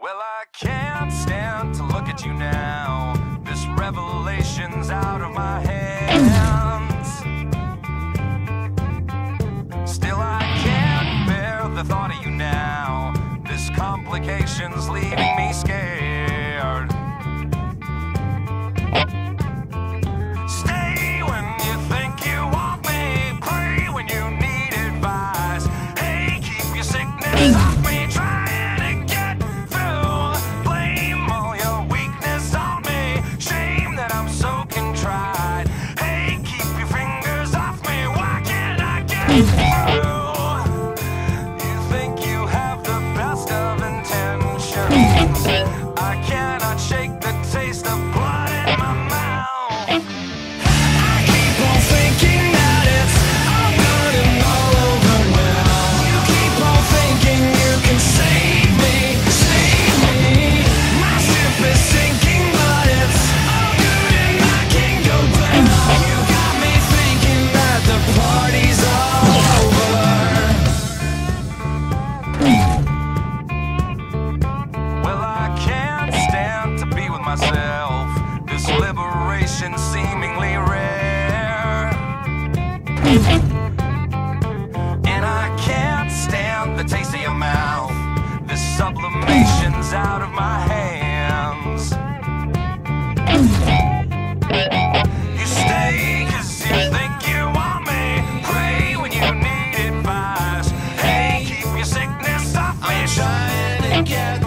Well, I can't stand to look at you now. This revelation's out of my hands. Still, I can't bear the thought of you now. This complication's leaving me scared. sublimations out of my hands. You stay cause you think you want me. Pray when you need advice. Hey, keep your sickness off me. I'm trying to get